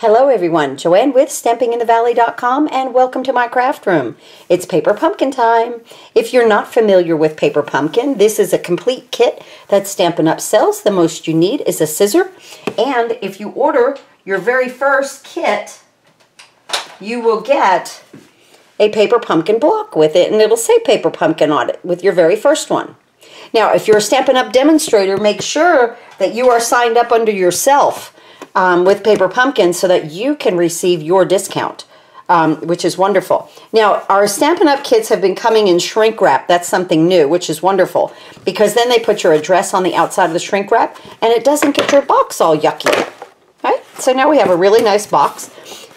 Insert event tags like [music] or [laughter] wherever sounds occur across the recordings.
Hello everyone, Joanne with StampingInTheValley.com and welcome to my craft room. It's Paper Pumpkin time. If you're not familiar with Paper Pumpkin, this is a complete kit that Stampin' Up! sells. The most you need is a scissor. And if you order your very first kit, you will get a Paper Pumpkin block with it and it'll say Paper Pumpkin on it with your very first one. Now, if you're a Stampin' Up! demonstrator, make sure that you are signed up under yourself um, with Paper Pumpkin so that you can receive your discount. Um, which is wonderful. Now, our Stampin' Up! kits have been coming in shrink wrap. That's something new, which is wonderful, because then they put your address on the outside of the shrink wrap, and it doesn't get your box all yucky. Right? So now we have a really nice box.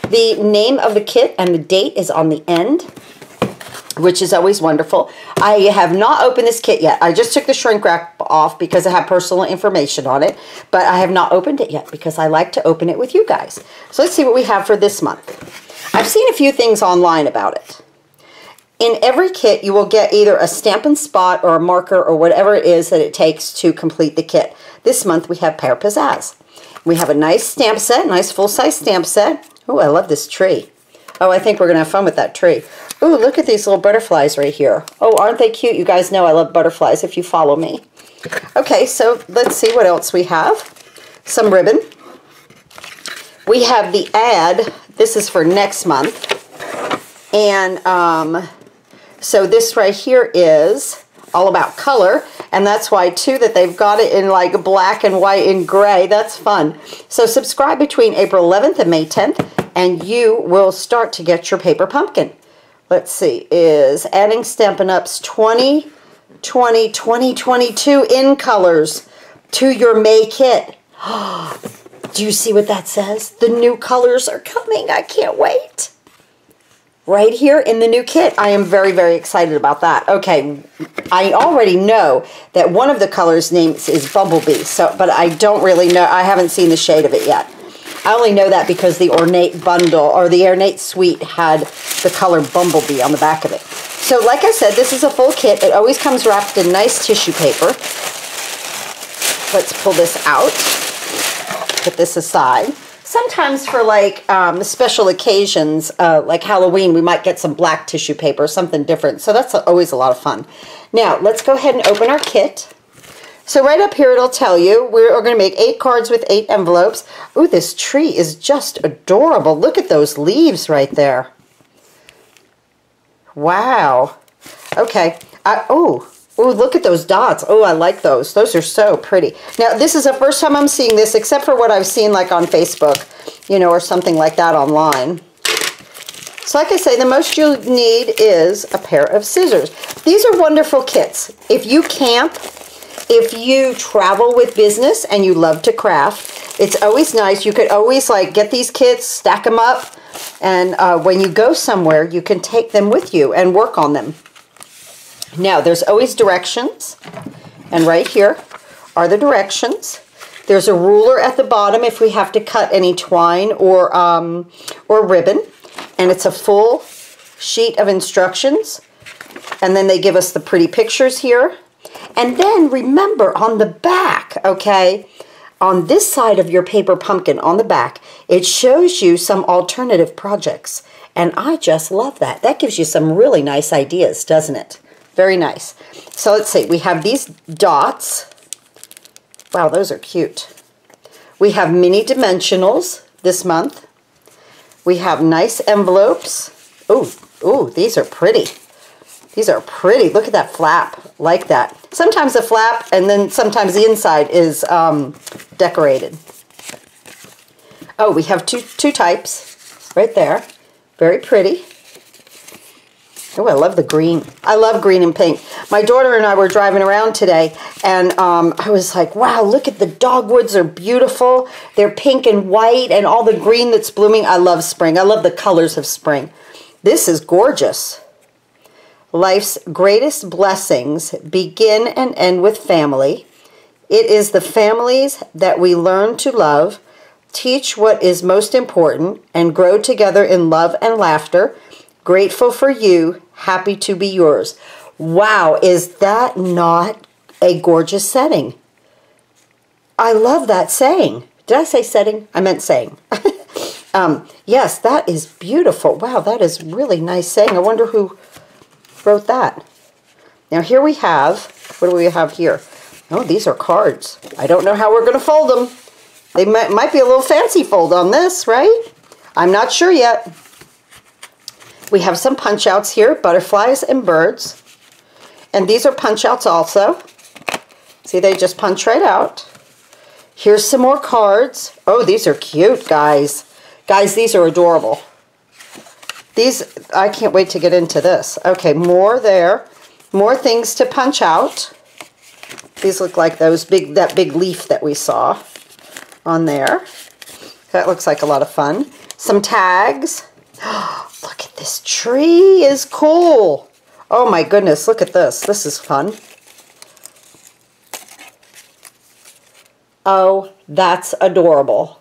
The name of the kit and the date is on the end, which is always wonderful. I have not opened this kit yet. I just took the shrink wrap off because I have personal information on it, but I have not opened it yet because I like to open it with you guys. So let's see what we have for this month. I've seen a few things online about it. In every kit, you will get either a Stampin' Spot or a marker or whatever it is that it takes to complete the kit. This month, we have Pear Pizzazz. We have a nice stamp set, nice full-size stamp set. Oh, I love this tree. Oh, I think we're going to have fun with that tree. Ooh, look at these little butterflies right here. Oh, aren't they cute? You guys know I love butterflies if you follow me. Okay, so let's see what else we have. Some ribbon. We have the ad. This is for next month. And um, so this right here is all about color. And that's why, too, that they've got it in like black and white and gray. That's fun. So subscribe between April 11th and May 10th, and you will start to get your paper pumpkin let's see, is adding Stampin' Up's 2020 2022 in colors to your May kit. [gasps] Do you see what that says? The new colors are coming. I can't wait. Right here in the new kit. I am very, very excited about that. Okay, I already know that one of the colors names is Bumblebee, so but I don't really know. I haven't seen the shade of it yet. I only know that because the Ornate bundle or the Ornate suite had the color Bumblebee on the back of it. So like I said, this is a full kit. It always comes wrapped in nice tissue paper. Let's pull this out. Put this aside. Sometimes for like um, special occasions, uh, like Halloween, we might get some black tissue paper, something different. So that's always a lot of fun. Now, let's go ahead and open our kit. So right up here, it'll tell you we're, going to make eight cards with eight envelopes. Ooh, this tree is just adorable. Look at those leaves right there. Wow. Okay. Oh, oh, look at those dots. Oh, I like those. Those are so pretty. Now, this is the first time I'm seeing this, except for what I've seen like on Facebook, you know, or something like that online. So like I say, the most you need is a pair of scissors. These are wonderful kits. If you camp, if you travel with business and you love to craft, it's always nice. You could always like get these kits, stack them up, and uh, when you go somewhere, you can take them with you and work on them. Now, there's always directions, and right here are the directions. There's a ruler at the bottom if we have to cut any twine or, um, or ribbon, and it's a full sheet of instructions. And then they give us the pretty pictures here. And then remember on the back, okay, on this side of your paper pumpkin, on the back, it shows you some alternative projects. And I just love that. That gives you some really nice ideas, doesn't it? Very nice. So let's see. We have these dots. Wow, those are cute. We have mini dimensionals this month. We have nice envelopes. Oh, oh, these are pretty. These are pretty. Look at that flap, like that. Sometimes the flap and then sometimes the inside is um, decorated. Oh, we have two, two types right there. Very pretty. Oh, I love the green. I love green and pink. My daughter and I were driving around today, and um, I was like, wow, look at the dogwoods. They're beautiful. They're pink and white, and all the green that's blooming. I love spring. I love the colors of spring. This is gorgeous. Life's greatest blessings begin and end with family. It is the families that we learn to love, teach what is most important, and grow together in love and laughter. Grateful for you, happy to be yours. Wow, is that not a gorgeous setting? I love that saying. Did I say setting? I meant saying. [laughs] Um, yes, that is beautiful. Wow, that is really nice saying. I wonder who wrote that. Now here we have, what do we have here? Oh, these are cards. I don't know how we're going to fold them. They might, might be a little fancy fold on this, right? I'm not sure yet. We have some punch outs here, butterflies and birds. And these are punch outs also. See, they just punch right out. Here's some more cards. Oh, these are cute, guys. Guys, these are adorable. These, I can't wait to get into this. Okay, more there. More things to punch out. These look like those big, that big leaf that we saw on there. That looks like a lot of fun. Some tags. [gasps] look at this tree is cool. Oh my goodness, look at this. This is fun. Oh, that's adorable.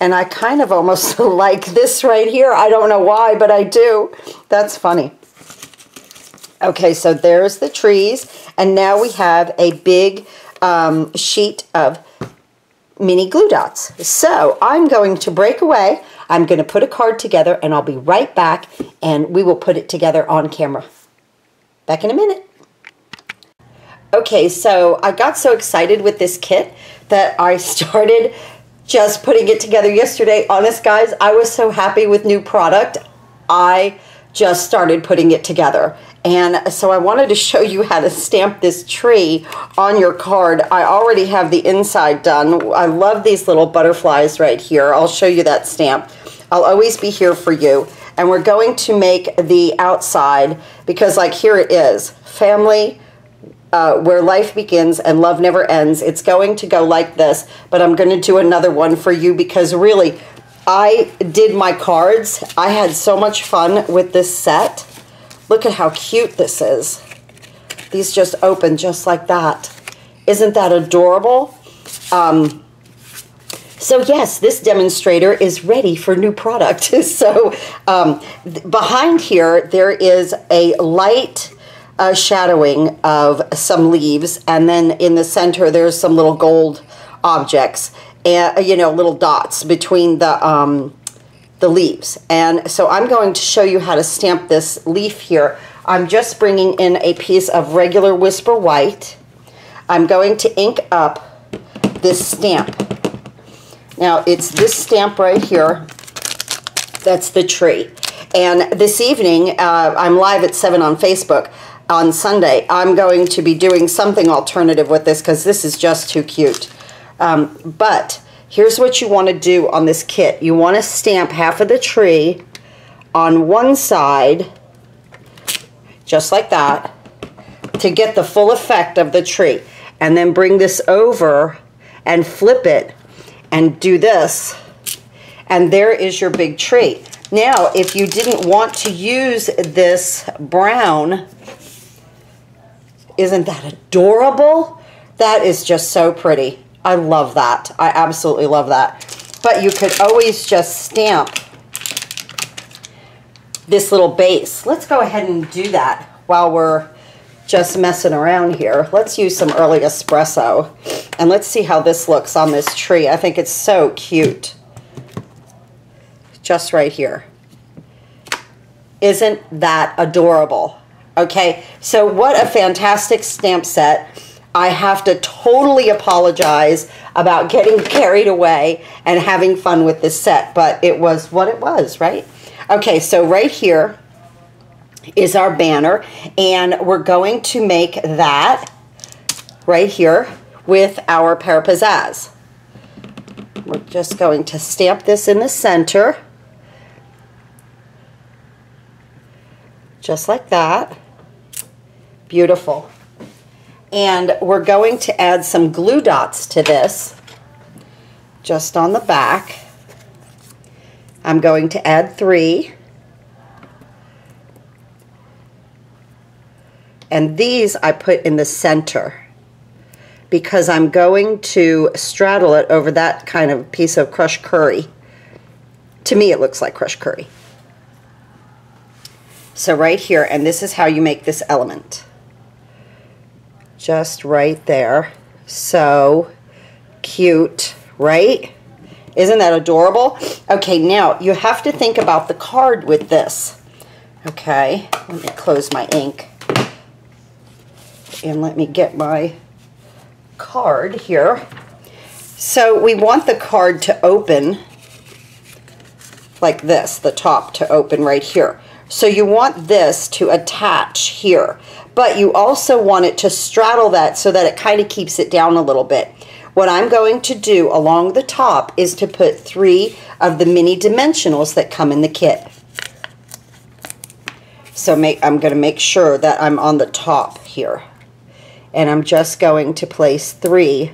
And I kind of almost [laughs] like this right here. I don't know why, but I do. That's funny. Okay, so there's the trees. And now we have a big um, sheet of mini glue dots. So I'm going to break away. I'm going to put a card together and I'll be right back and we will put it together on camera. Back in a minute. Okay, so I got so excited with this kit that I [laughs] started just putting it together yesterday. Honest guys, I was so happy with new product. I just started putting it together. And so I wanted to show you how to stamp this tree on your card. I already have the inside done. I love these little butterflies right here. I'll show you that stamp. I'll always be here for you. And we're going to make the outside because like here it is, family, uh, where life begins and love never ends. It's going to go like this, but I'm going to do another one for you because really, I did my cards. I had so much fun with this set. Look at how cute this is. These just open just like that. Isn't that adorable? Um, so yes, this demonstrator is ready for new product. [laughs] so um, behind here, there is a light uh, shadowing of some leaves. And then in the center, there's some little gold objects and, you know, little dots between the, um, the leaves. And so I'm going to show you how to stamp this leaf here. I'm just bringing in a piece of regular Whisper White. I'm going to ink up this stamp. Now it's this stamp right here. That's the tree. And this evening, uh, I'm live at 7 on Facebook on Sunday. I'm going to be doing something alternative with this because this is just too cute. Um, but Here's what you want to do on this kit. You want to stamp half of the tree on one side, just like that, to get the full effect of the tree. And then bring this over and flip it and do this. And there is your big tree. Now, if you didn't want to use this brown, isn't that adorable? That is just so pretty. I love that. I absolutely love that. But you could always just stamp this little base. Let's go ahead and do that while we're just messing around here. Let's use some early espresso and let's see how this looks on this tree. I think it's so cute. Just right here. Isn't that adorable? Okay, so what a fantastic stamp set. I have to totally apologize about getting [laughs] carried away and having fun with this set, but it was what it was, right? Okay, so right here is our banner, and we're going to make that right here with our Pear Pizzazz. We're just going to stamp this in the center, just like that. Beautiful. And we're going to add some glue dots to this, just on the back. I'm going to add three. And these I put in the center because I'm going to straddle it over that kind of piece of crushed curry. To me, it looks like crushed curry. So right here, and this is how you make this element just right there. So cute, right? Isn't that adorable? Okay, now you have to think about the card with this. Okay, let me close my ink. And let me get my card here. So we want the card to open like this, the top to open right here. So you want this to attach here, but you also want it to straddle that so that it kind of keeps it down a little bit. What I'm going to do along the top is to put three of the mini dimensionals that come in the kit. So make, I'm going to make sure that I'm on the top here. And I'm just going to place three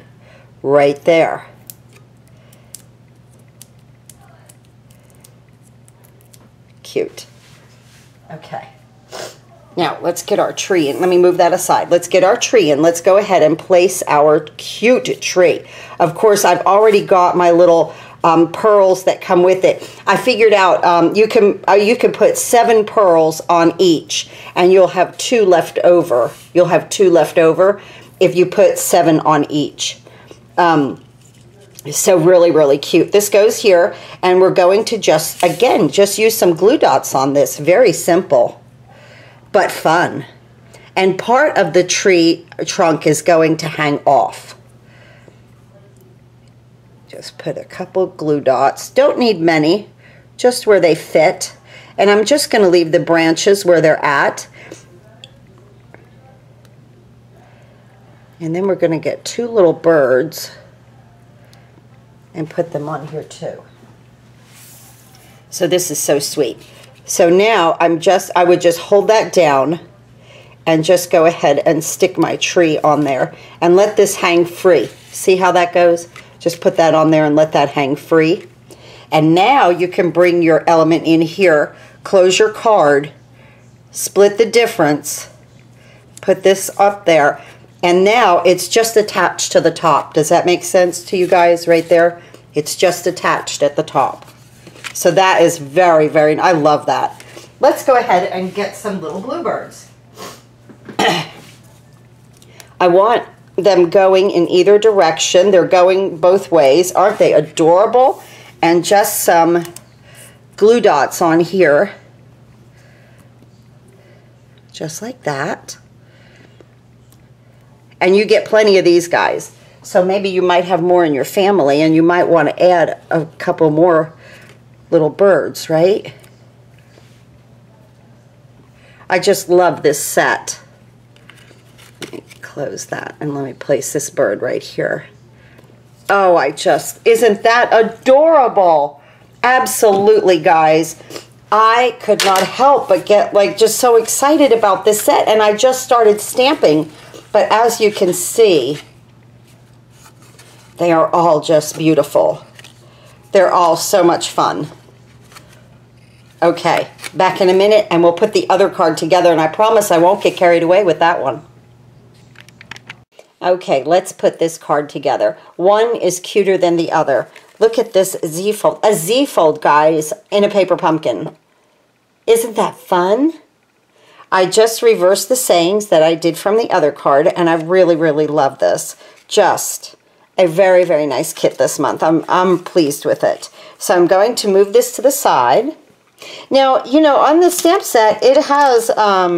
right there. Cute. Okay. Now, let's get our tree and let me move that aside. Let's get our tree and let's go ahead and place our cute tree. Of course, I've already got my little um, pearls that come with it. I figured out um, you can uh, you can put seven pearls on each, and you'll have two left over. You'll have two left over if you put seven on each. Um, so really, really cute. This goes here, and we're going to just, again, just use some glue dots on this. Very simple, but fun. And part of the tree trunk is going to hang off. Just put a couple glue dots. Don't need many, just where they fit. And I'm just going to leave the branches where they're at. And then we're going to get two little birds and put them on here too. So this is so sweet. So now I'm just, I would just hold that down and just go ahead and stick my tree on there and let this hang free. See how that goes? Just put that on there and let that hang free. And now you can bring your element in here, close your card, split the difference, put this up there, and now it's just attached to the top. Does that make sense to you guys right there? It's just attached at the top. So that is very, very, I love that. Let's go ahead and get some little bluebirds. [clears throat] I want them going in either direction. They're going both ways. Aren't they adorable? And just some glue dots on here. Just like that and you get plenty of these guys. So maybe you might have more in your family and you might want to add a couple more little birds, right? I just love this set. Let me close that and let me place this bird right here. Oh, I just, isn't that adorable? Absolutely, guys. I could not help but get like just so excited about this set and I just started stamping but as you can see, they are all just beautiful. They're all so much fun. Okay, back in a minute and we'll put the other card together and I promise I won't get carried away with that one. Okay, let's put this card together. One is cuter than the other. Look at this Z-fold. A Z-fold, guys, in a paper pumpkin. Isn't that fun? I just reversed the sayings that I did from the other card, and I really, really love this. Just a very, very nice kit this month. I'm, I'm pleased with it. So I'm going to move this to the side. Now, you know, on the stamp set, it has um,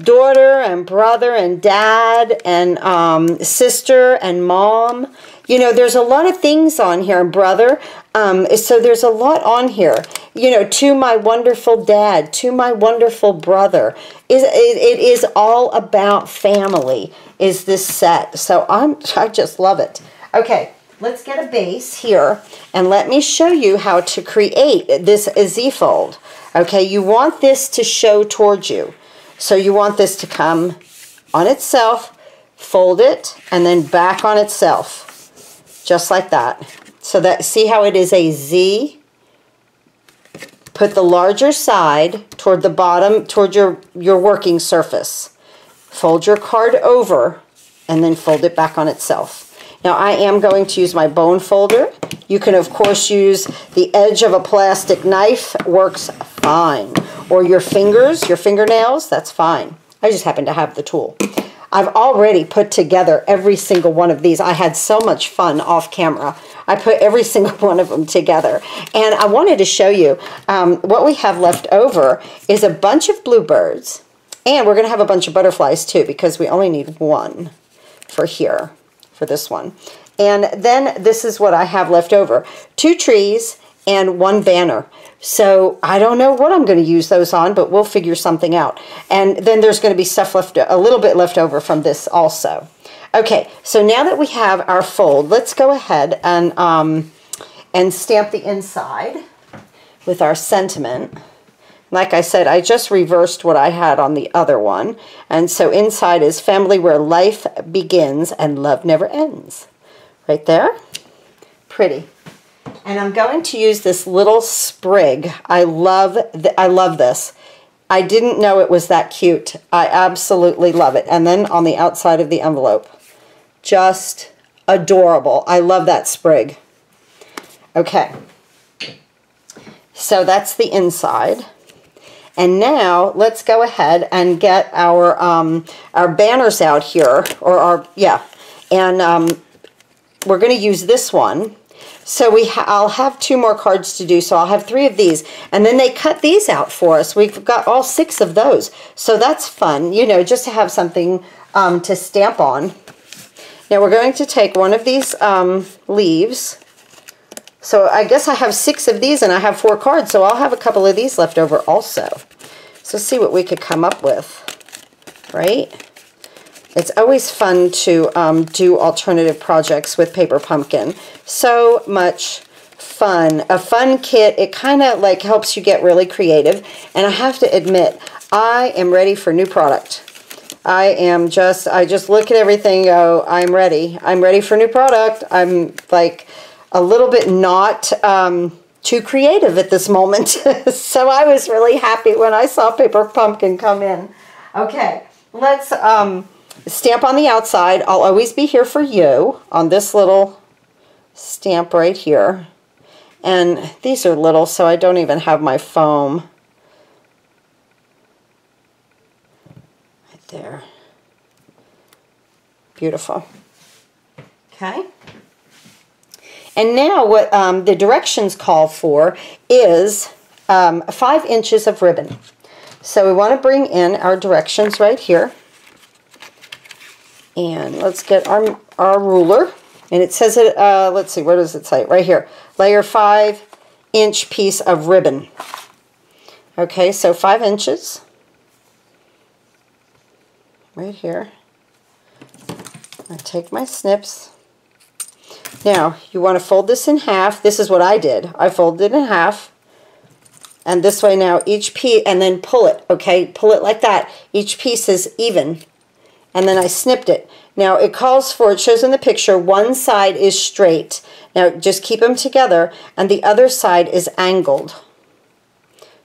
daughter and brother and dad and um, sister and mom. You know, there's a lot of things on here, brother. Um, so there's a lot on here. You know, to my wonderful dad, to my wonderful brother. Is it, it is all about family. Is this set? So I'm I just love it. Okay, let's get a base here and let me show you how to create this Z-fold. Okay, you want this to show towards you. So you want this to come on itself, fold it, and then back on itself just like that. So that, see how it is a Z? Put the larger side toward the bottom, toward your, your working surface. Fold your card over and then fold it back on itself. Now I am going to use my bone folder. You can of course use the edge of a plastic knife, works fine. Or your fingers, your fingernails, that's fine. I just happen to have the tool. I've already put together every single one of these. I had so much fun off camera. I put every [laughs] single one of them together. And I wanted to show you um, what we have left over is a bunch of bluebirds. And we're going to have a bunch of butterflies too because we only need one for here, for this one. And then this is what I have left over. Two trees and one banner. So I don't know what I'm going to use those on, but we'll figure something out. And then there's going to be stuff left, a little bit left over from this also. Okay, so now that we have our fold, let's go ahead and, um, and stamp the inside with our sentiment. Like I said, I just reversed what I had on the other one. And so inside is family where life begins and love never ends. Right there. Pretty. And I'm going to use this little sprig. I love, I love this. I didn't know it was that cute. I absolutely love it. And then on the outside of the envelope, just adorable. I love that sprig. Okay. So that's the inside. And now let's go ahead and get our um, our banners out here, or our, yeah. And um, we're going to use this one so we ha I'll have two more cards to do, so I'll have three of these. And then they cut these out for us. We've got all six of those. So that's fun, you know, just to have something um, to stamp on. Now we're going to take one of these um, leaves. So I guess I have six of these and I have four cards, so I'll have a couple of these left over also. So see what we could come up with, right? It's always fun to um, do alternative projects with Paper Pumpkin. So much fun. A fun kit. It kind of like helps you get really creative. And I have to admit, I am ready for new product. I am just, I just look at everything go, I'm ready. I'm ready for new product. I'm like a little bit not um, too creative at this moment. [laughs] so I was really happy when I saw Paper Pumpkin come in. Okay, let's... Um, Stamp on the outside. I'll always be here for you on this little stamp right here. And these are little, so I don't even have my foam. Right there. Beautiful. Okay. And now what um, the directions call for is um, five inches of ribbon. So we want to bring in our directions right here. And let's get our, our ruler. And it says it, uh, let's see, where does it say? Right here. Layer 5 inch piece of ribbon. Okay, so 5 inches. Right here. I take my snips. Now, you want to fold this in half. This is what I did. I folded it in half. And this way now, each piece, and then pull it, okay? Pull it like that. Each piece is even and then I snipped it. Now it calls for, it shows in the picture, one side is straight. Now just keep them together and the other side is angled.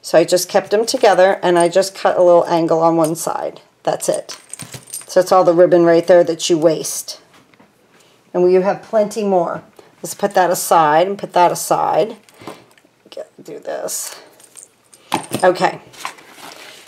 So I just kept them together and I just cut a little angle on one side. That's it. So it's all the ribbon right there that you waste. And you have plenty more. Let's put that aside and put that aside. Get, do this. Okay.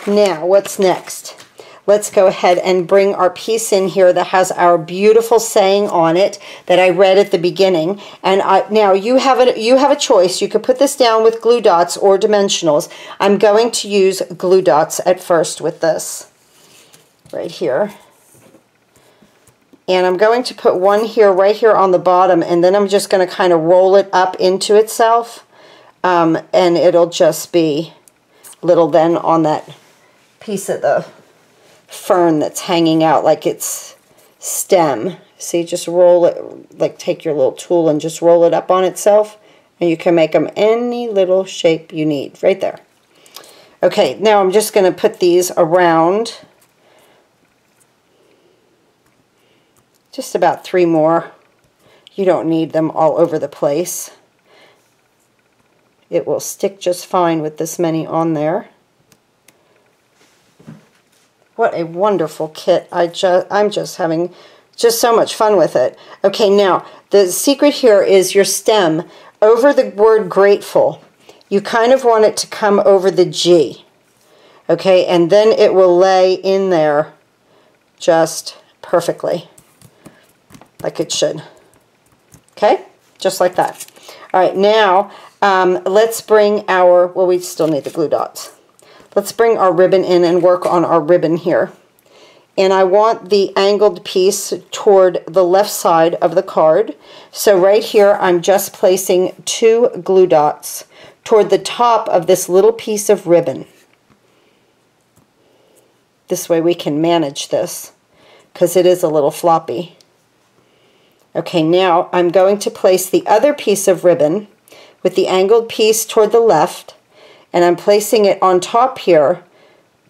Now, what's next? Let's go ahead and bring our piece in here that has our beautiful saying on it that I read at the beginning. And I, now you have, a, you have a choice. You could put this down with glue dots or dimensionals. I'm going to use glue dots at first with this right here. And I'm going to put one here, right here on the bottom, and then I'm just going to kind of roll it up into itself. Um, and it'll just be little then on that piece of the fern that's hanging out like its stem. See, just roll it, like take your little tool and just roll it up on itself. And you can make them any little shape you need, right there. Okay, now I'm just going to put these around. Just about three more. You don't need them all over the place. It will stick just fine with this many on there. What a wonderful kit. I just, I'm just having just so much fun with it. Okay, now, the secret here is your stem. Over the word grateful, you kind of want it to come over the G. Okay, and then it will lay in there just perfectly, like it should. Okay, just like that. All right, now um, let's bring our, well, we still need the glue dots. Let's bring our ribbon in and work on our ribbon here. And I want the angled piece toward the left side of the card. So right here, I'm just placing two glue dots toward the top of this little piece of ribbon. This way we can manage this because it is a little floppy. Okay, now I'm going to place the other piece of ribbon with the angled piece toward the left and I'm placing it on top here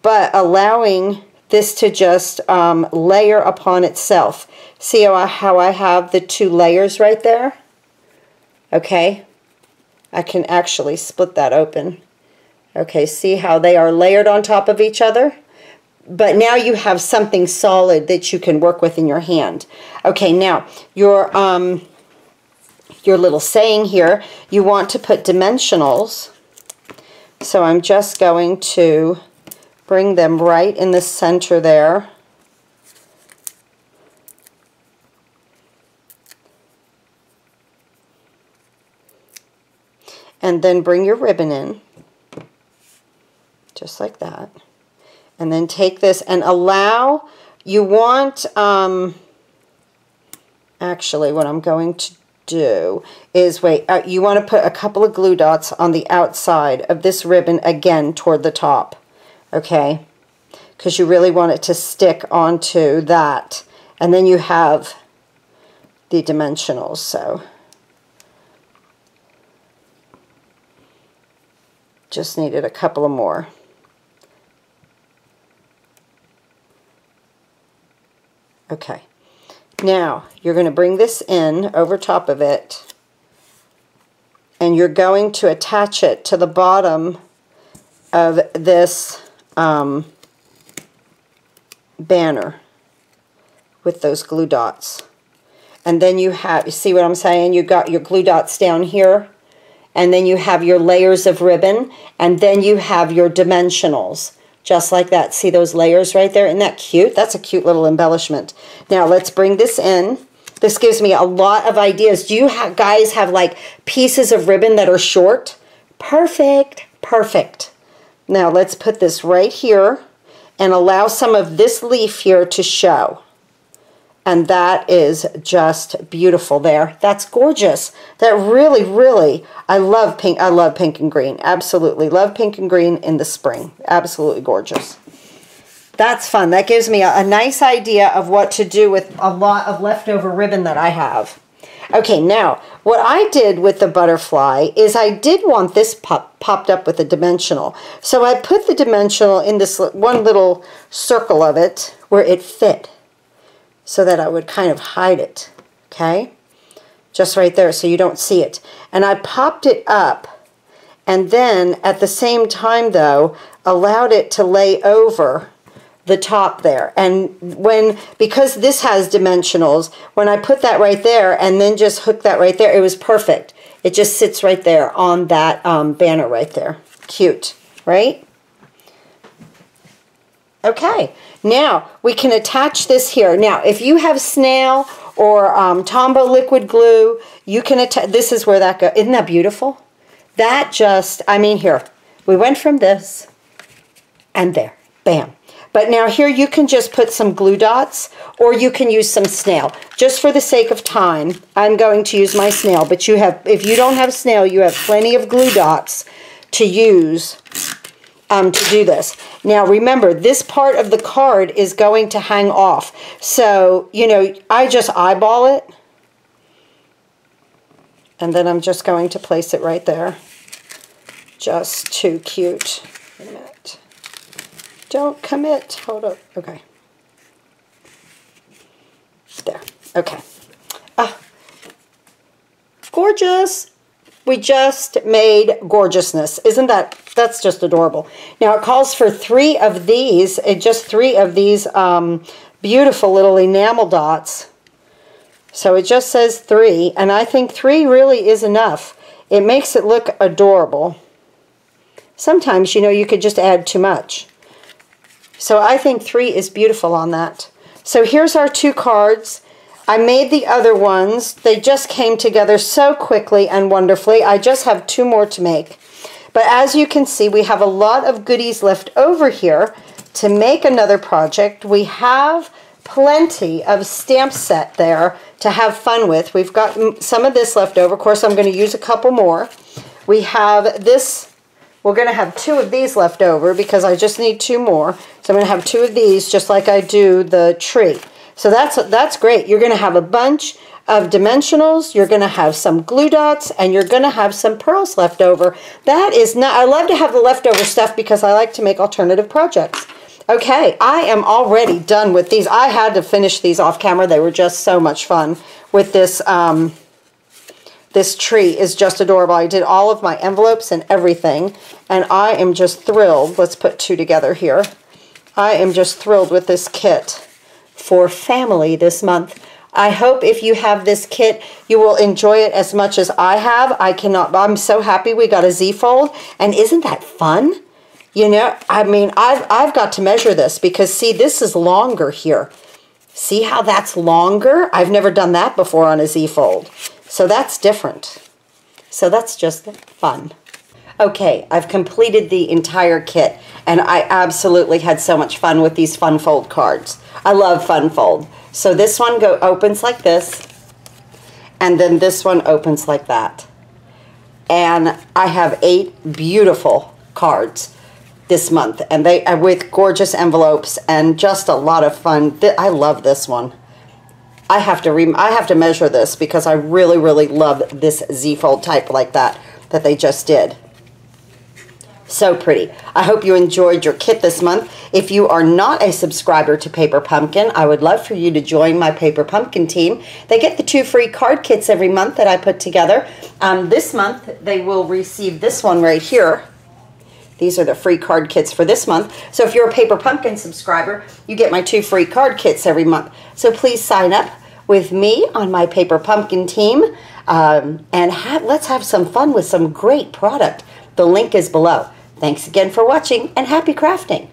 but allowing this to just um, layer upon itself. See how I, how I have the two layers right there? Okay, I can actually split that open. Okay, see how they are layered on top of each other? But now you have something solid that you can work with in your hand. Okay, now your um, your little saying here, you want to put dimensionals. So I'm just going to bring them right in the center there. And then bring your ribbon in, just like that. And then take this and allow, you want, um, actually what I'm going to do is, wait, uh, you want to put a couple of glue dots on the outside of this ribbon again toward the top, okay? Because you really want it to stick onto that. And then you have the dimensionals, so. Just needed a couple of more. Okay. Now, you're going to bring this in over top of it, and you're going to attach it to the bottom of this um, banner with those glue dots. And then you have, you see what I'm saying? You got your glue dots down here, and then you have your layers of ribbon, and then you have your dimensionals just like that. See those layers right there? Isn't that cute? That's a cute little embellishment. Now let's bring this in. This gives me a lot of ideas. Do you guys have like pieces of ribbon that are short? Perfect, perfect. Now let's put this right here and allow some of this leaf here to show. And that is just beautiful there. That's gorgeous. That really, really, I love pink. I love pink and green. Absolutely. Love pink and green in the spring. Absolutely gorgeous. That's fun. That gives me a, a nice idea of what to do with a lot of leftover ribbon that I have. Okay, now, what I did with the butterfly is I did want this pop, popped up with a dimensional. So I put the dimensional in this one little circle of it where it fit so that I would kind of hide it, okay? Just right there so you don't see it. And I popped it up and then at the same time though, allowed it to lay over the top there. And when, because this has dimensionals, when I put that right there and then just hook that right there, it was perfect. It just sits right there on that um, banner right there. Cute, right? Okay, now we can attach this here. Now, if you have snail or um, Tombow liquid glue, you can attach, this is where that goes. Isn't that beautiful? That just, I mean, here, we went from this and there, bam. But now here you can just put some glue dots or you can use some snail. Just for the sake of time, I'm going to use my snail. But you have, if you don't have snail, you have plenty of glue dots to use um, to do this. Now remember, this part of the card is going to hang off. So, you know, I just eyeball it. And then I'm just going to place it right there. Just too cute. Wait a minute. Don't commit. Hold up. Okay. There. Okay. Ah. Gorgeous we just made gorgeousness. Isn't that, that's just adorable. Now it calls for three of these, uh, just three of these um, beautiful little enamel dots. So it just says three, and I think three really is enough. It makes it look adorable. Sometimes, you know, you could just add too much. So I think three is beautiful on that. So here's our two cards. I made the other ones. They just came together so quickly and wonderfully. I just have two more to make. But as you can see, we have a lot of goodies left over here to make another project. We have plenty of stamp set there to have fun with. We've got some of this left over. Of course, I'm going to use a couple more. We have this, we're going to have two of these left over because I just need two more. So I'm going to have two of these just like I do the tree. So that's, that's great. You're going to have a bunch of dimensionals, you're going to have some glue dots, and you're going to have some pearls left over. That is not, I love to have the leftover stuff because I like to make alternative projects. Okay, I am already done with these. I had to finish these off camera. They were just so much fun with this, um, this tree is just adorable. I did all of my envelopes and everything, and I am just thrilled. Let's put two together here. I am just thrilled with this kit for family this month. I hope if you have this kit, you will enjoy it as much as I have. I cannot, I'm so happy we got a Z-fold. And isn't that fun? You know, I mean, I've, I've got to measure this because see, this is longer here. See how that's longer? I've never done that before on a Z-fold. So that's different. So that's just fun. Okay, I've completed the entire kit and I absolutely had so much fun with these Fun Fold cards. I love Fun Fold. So this one go opens like this, and then this one opens like that. And I have eight beautiful cards this month, and they are with gorgeous envelopes and just a lot of fun. I love this one. I have to re I have to measure this because I really, really love this Z-fold type like that that they just did. So pretty. I hope you enjoyed your kit this month. If you are not a subscriber to Paper Pumpkin, I would love for you to join my Paper Pumpkin team. They get the two free card kits every month that I put together. Um, this month, they will receive this one right here. These are the free card kits for this month. So if you're a Paper Pumpkin subscriber, you get my two free card kits every month. So please sign up with me on my Paper Pumpkin team um, and ha let's have some fun with some great product. The link is below. Thanks again for watching and happy crafting!